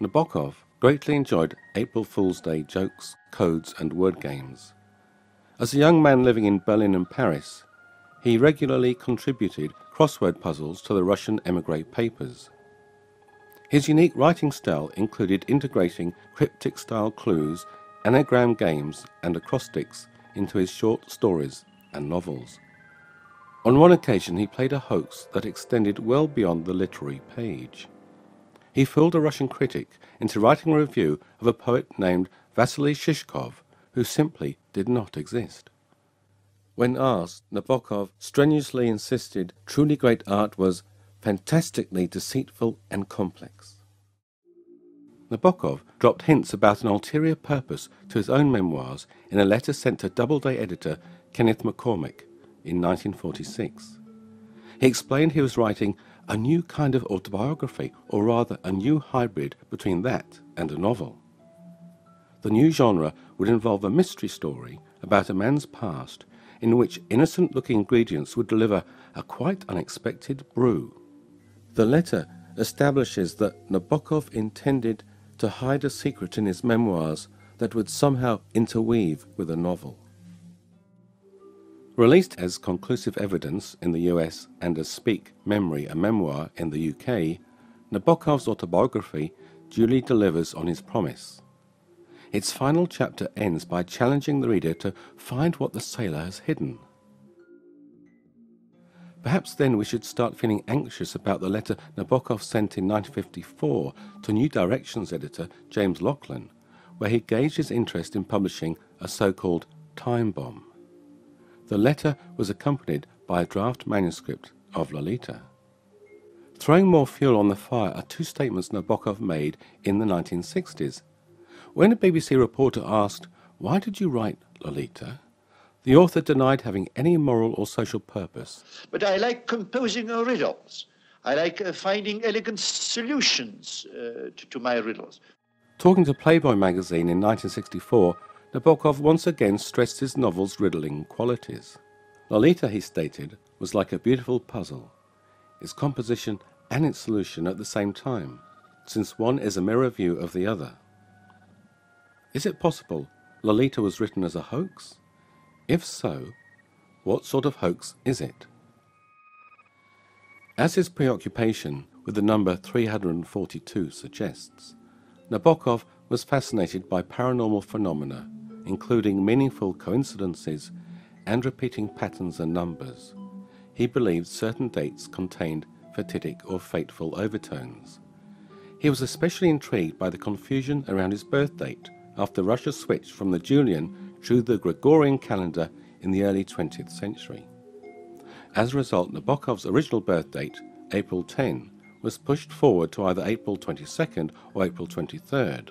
Nabokov greatly enjoyed April Fool's Day jokes, codes, and word games. As a young man living in Berlin and Paris, he regularly contributed crossword puzzles to the Russian emigre papers. His unique writing style included integrating cryptic style clues, anagram games, and acrostics into his short stories and novels. On one occasion, he played a hoax that extended well beyond the literary page. He fooled a Russian critic into writing a review of a poet named Vasily Shishkov, who simply did not exist. When asked, Nabokov strenuously insisted truly great art was fantastically deceitful and complex. Nabokov dropped hints about an ulterior purpose to his own memoirs in a letter sent to Doubleday editor Kenneth McCormick in 1946. He explained he was writing a new kind of autobiography, or rather a new hybrid between that and a novel. The new genre would involve a mystery story about a man's past in which innocent looking ingredients would deliver a quite unexpected brew. The letter establishes that Nabokov intended to hide a secret in his memoirs that would somehow interweave with a novel. Released as conclusive evidence in the US and as Speak, Memory, a Memoir in the UK, Nabokov's autobiography duly delivers on his promise. Its final chapter ends by challenging the reader to find what the sailor has hidden. Perhaps then we should start feeling anxious about the letter Nabokov sent in 1954 to New Directions editor James Laughlin, where he gauged his interest in publishing a so called time bomb. The letter was accompanied by a draft manuscript of Lolita. Throwing more fuel on the fire are two statements Nabokov made in the 1960s when a BBC reporter asked, Why did you write Lolita? the author denied having any moral or social purpose. But I like composing riddles. I like uh, finding elegant solutions uh, to, to, my riddles. Talking to Playboy magazine in 1964, Nabokov once again stressed his novel's riddling qualities. Lolita, he stated, was like a beautiful puzzle, its composition and its solution at the same time, since one is a mirror view of the other. Is it possible Lolita was written as a hoax? If so, what sort of hoax is it? As his preoccupation with the number 342 suggests, Nabokov was fascinated by paranormal phenomena, including meaningful coincidences and repeating patterns and numbers. He believed certain dates contained fatidic or fateful overtones. He was especially intrigued by the confusion around his birth date, after Russia switched from the Julian to the Gregorian calendar in the early 20th century. As a result, Nabokov's original birth date, April 10, was pushed forward to either April 22nd or April 23rd.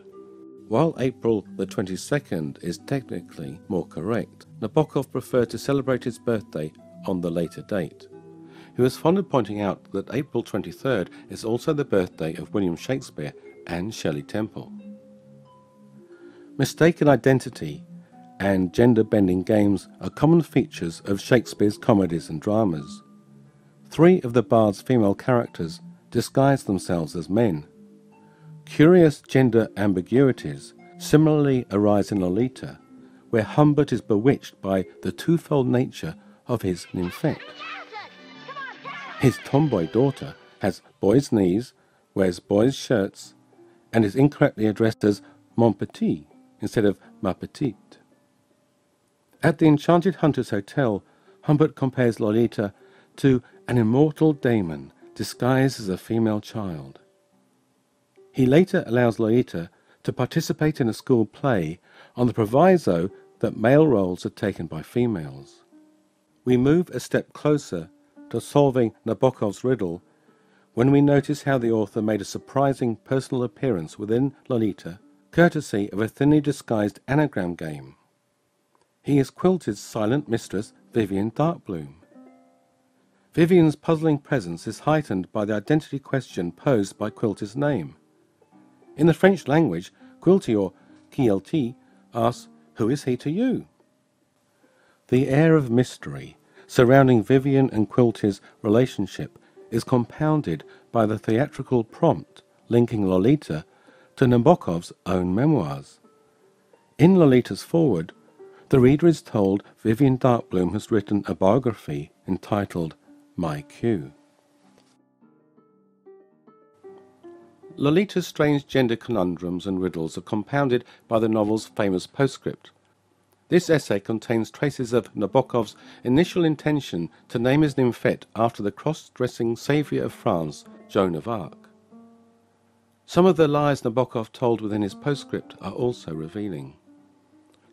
While April the 22nd is technically more correct, Nabokov preferred to celebrate his birthday on the later date. He was fond of pointing out that April 23rd is also the birthday of William Shakespeare and Shirley Temple. Mistaken identity and gender bending games are common features of Shakespeare's comedies and dramas. Three of the bard's female characters disguise themselves as men. Curious gender ambiguities similarly arise in Lolita, where Humbert is bewitched by the twofold nature of his nymphet. His tomboy daughter has boy's knees, wears boy's shirts, and is incorrectly addressed as mon petit instead of ma petite. At the Enchanted Hunters Hotel, Humbert compares Lolita to an immortal daemon disguised as a female child. He later allows Lolita to participate in a school play on the proviso that male roles are taken by females. We move a step closer to solving Nabokov's riddle when we notice how the author made a surprising personal appearance within Lolita courtesy of a thinly disguised anagram game. He is Quilty's silent mistress, Vivian Darkbloom. Vivian's puzzling presence is heightened by the identity question posed by Quilty's name. In the French language, Quilty or Quilty asks, Who is he to you? The air of mystery surrounding Vivian and Quilty's relationship is compounded by the theatrical prompt linking Lolita to Nabokov's own memoirs. In Lolita's foreword, the reader is told Vivian Darkbloom has written a biography entitled My Cue. Lolita's strange gender conundrums and riddles are compounded by the novel's famous postscript. This essay contains traces of Nabokov's initial intention to name his nymphet after the cross-dressing saviour of France, Joan of Arc. Some of the lies Nabokov told within his postscript are also revealing.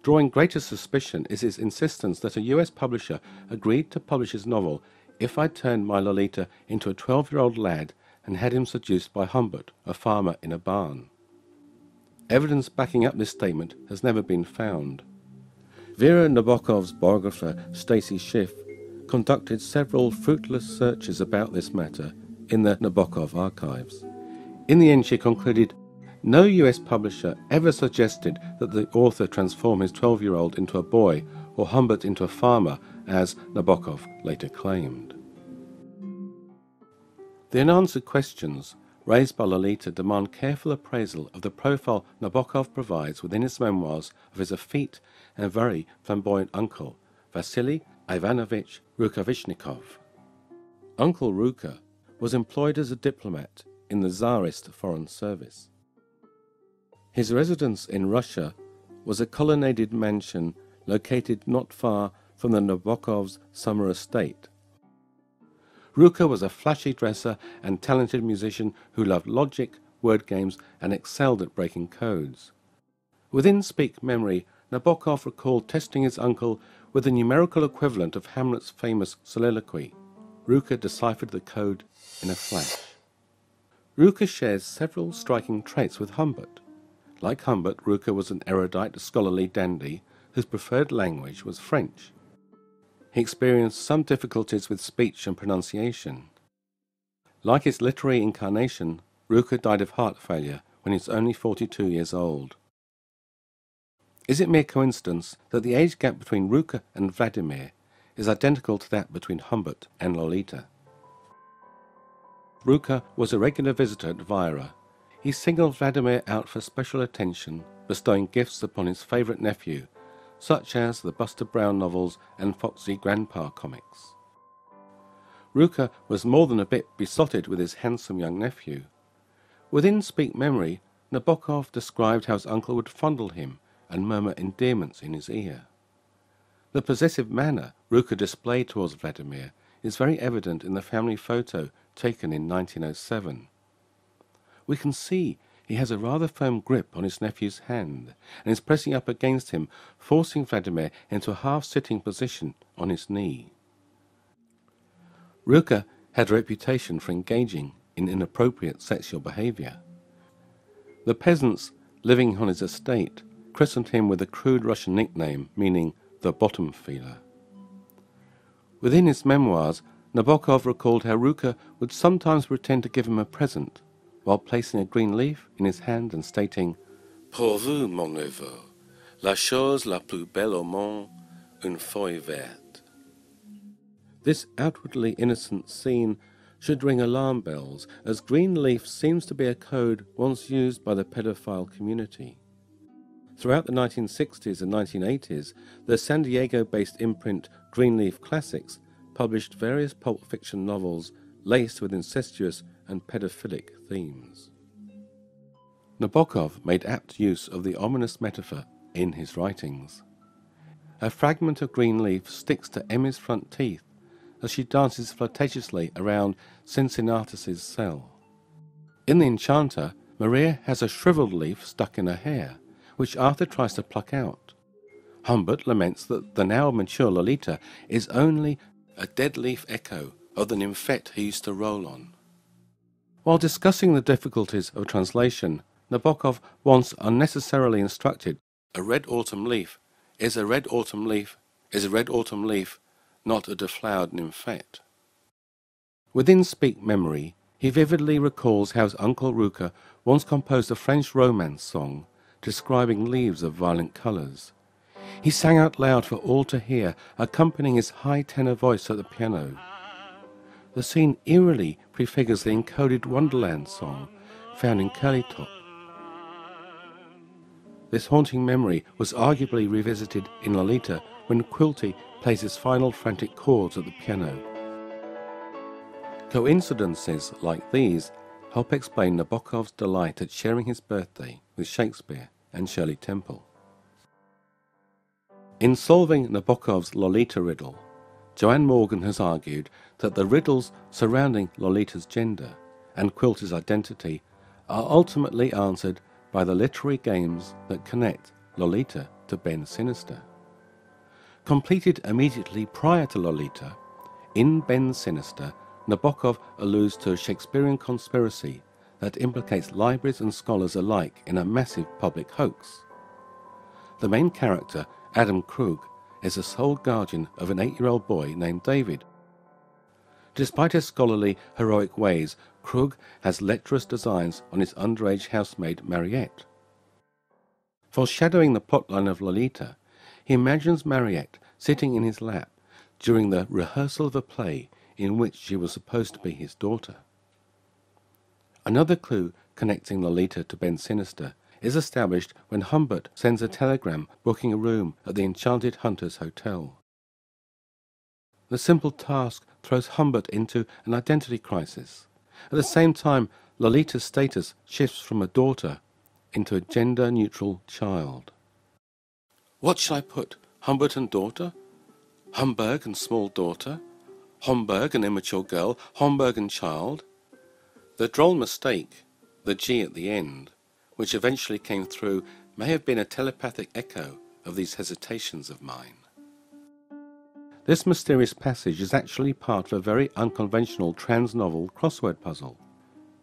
Drawing greater suspicion is his insistence that a US publisher agreed to publish his novel if I turned my Lolita into a 12 year old lad and had him seduced by Humbert, a farmer in a barn. Evidence backing up this statement has never been found. Vera Nabokov's biographer, Stacy Schiff, conducted several fruitless searches about this matter in the Nabokov archives. In the end, she concluded no US publisher ever suggested that the author transform his 12 year old into a boy or Humbert into a farmer, as Nabokov later claimed. The unanswered questions raised by Lolita demand careful appraisal of the profile Nabokov provides within his memoirs of his effete and very flamboyant uncle, Vasily Ivanovich Rukavishnikov. Uncle Ruka was employed as a diplomat in the Tsarist Foreign Service. His residence in Russia was a colonnaded mansion located not far from the Nabokov's summer estate Ruka was a flashy dresser and talented musician who loved logic, word games, and excelled at breaking codes. Within Speak Memory, Nabokov recalled testing his uncle with the numerical equivalent of Hamlet's famous soliloquy. Ruka deciphered the code in a flash. Ruka shares several striking traits with Humbert. Like Humbert, Ruka was an erudite, scholarly dandy whose preferred language was French. He experienced some difficulties with speech and pronunciation. Like his literary incarnation, Ruka died of heart failure when he was only 42 years old. Is it mere coincidence that the age gap between Ruka and Vladimir is identical to that between Humbert and Lolita? Ruka was a regular visitor at Vyra. He singled Vladimir out for special attention, bestowing gifts upon his favourite nephew, such as the Buster Brown novels and Foxy Grandpa comics. Ruka was more than a bit besotted with his handsome young nephew. Within Speak Memory, Nabokov described how his uncle would fondle him and murmur endearments in his ear. The possessive manner Ruka displayed towards Vladimir is very evident in the family photo taken in 1907. We can see he has a rather firm grip on his nephew's hand and is pressing up against him, forcing Vladimir into a half sitting position on his knee. Ruka had a reputation for engaging in inappropriate sexual behavior. The peasants living on his estate christened him with a crude Russian nickname meaning the bottom feeler. Within his memoirs, Nabokov recalled how Ruka would sometimes pretend to give him a present while placing a green leaf in his hand and stating, Pour vous, mon neveu, la chose la plus belle au monde, une feuille verte. This outwardly innocent scene should ring alarm bells, as green leaf seems to be a code once used by the pedophile community. Throughout the 1960s and 1980s, the San Diego based imprint Greenleaf Classics published various pulp fiction novels laced with incestuous and pedophilic themes. Nabokov made apt use of the ominous metaphor in his writings. A fragment of green leaf sticks to Emmy's front teeth as she dances flirtatiously around Cincinnatus's cell. In The Enchanter, Maria has a shriveled leaf stuck in her hair, which Arthur tries to pluck out. Humbert laments that the now mature Lolita is only a dead leaf echo of the nymphet he used to roll on. While discussing the difficulties of translation, Nabokov once unnecessarily instructed, a red autumn leaf is a red autumn leaf is a red autumn leaf, not a deflowered nymphet. Within Speak Memory, he vividly recalls how his uncle Ruka once composed a French romance song describing leaves of violent colours. He sang out loud for all to hear, accompanying his high tenor voice at the piano. The scene eerily prefigures the encoded Wonderland song found in Curly this haunting memory was arguably revisited in Lolita when Quilty plays his final frantic chords at the piano. Coincidences like these help explain Nabokov's delight at sharing his birthday with Shakespeare and Shirley Temple. In solving Nabokov's Lolita riddle, Joanne Morgan has argued that the riddles surrounding Lolita's gender and Quilty's identity are ultimately answered by the literary games that connect Lolita to Bend Sinister. Completed immediately prior to Lolita, in Bend Sinister, Nabokov alludes to a Shakespearean conspiracy that implicates libraries and scholars alike in a massive public hoax. The main character, Adam Krug, is the sole guardian of an eight year old boy named David. Despite his scholarly, heroic ways, Krug has lecherous designs on his underage housemaid Mariette. Foreshadowing the plotline of Lolita, he imagines Mariette sitting in his lap during the rehearsal of a play in which she was supposed to be his daughter. Another clue connecting Lolita to Bend Sinister is established when Humbert sends a telegram booking a room at the Enchanted Hunters Hotel. The simple task throws Humbert into an identity crisis. At the same time, Lolita's status shifts from a daughter into a gender neutral child. What shall I put? Humbert and daughter? Homburg and small daughter? Homburg, and immature girl, Homburg and child. The droll mistake, the G at the end, which eventually came through, may have been a telepathic echo of these hesitations of mine. This mysterious passage is actually part of a very unconventional trans-novel crossword puzzle.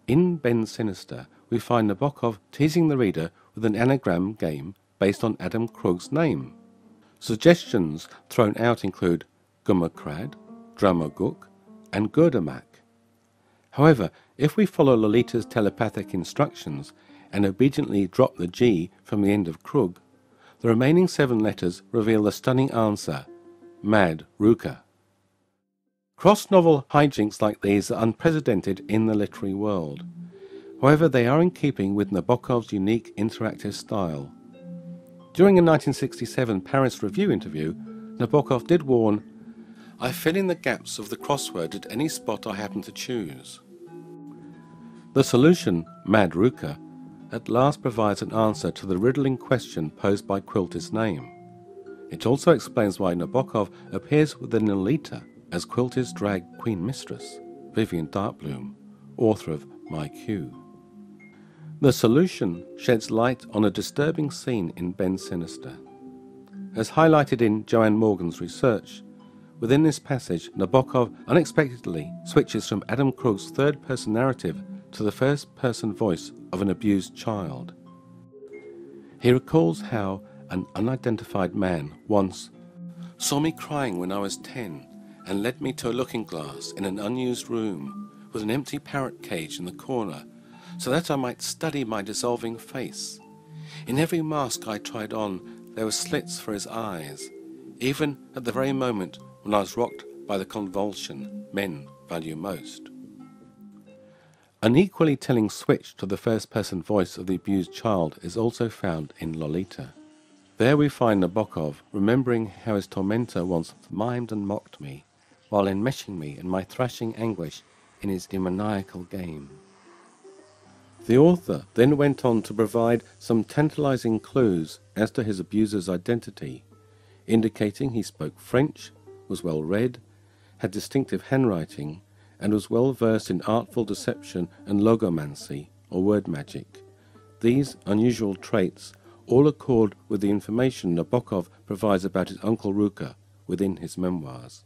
In Bend Sinister, we find Nabokov teasing the reader with an anagram game based on Adam Krug's name. Suggestions thrown out include Gummakrad, Dramaguk, and Gurdamak. However, if we follow Lolita's telepathic instructions and obediently drop the G from the end of Krug, the remaining seven letters reveal the stunning answer, Mad Ruka. Cross-novel hijinks like these are unprecedented in the literary world. However, they are in keeping with Nabokov's unique interactive style. During a 1967 Paris Review interview, Nabokov did warn I fill in the gaps of the crossword at any spot I happen to choose. The solution, Mad Ruka, at last provides an answer to the riddling question posed by Quilty's name. It also explains why Nabokov appears within Lolita as Quilty's drag queen mistress, Vivian Darkbloom, author of My Cue. The solution sheds light on a disturbing scene in Bend Sinister. As highlighted in Joanne Morgan's research, Within this passage, Nabokov unexpectedly switches from Adam Krug's third person narrative to the first person voice of an abused child. He recalls how an unidentified man once saw me crying when I was 10 and led me to a looking glass in an unused room with an empty parrot cage in the corner so that I might study my dissolving face. In every mask I tried on, there were slits for his eyes, even at the very moment when I was rocked by the convulsion men value most. An equally telling switch to the first person voice of the abused child is also found in Lolita. There we find Nabokov remembering how his tormentor once mimed and mocked me, while enmeshing me in my thrashing anguish in his demoniacal game. The author then went on to provide some tantalizing clues as to his abuser's identity, indicating he spoke French, was well read, had distinctive handwriting, and was well versed in artful deception and logomancy, or word magic. These unusual traits all accord with the information Nabokov provides about his uncle Ruka within his memoirs.